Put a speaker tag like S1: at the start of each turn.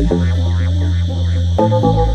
S1: Música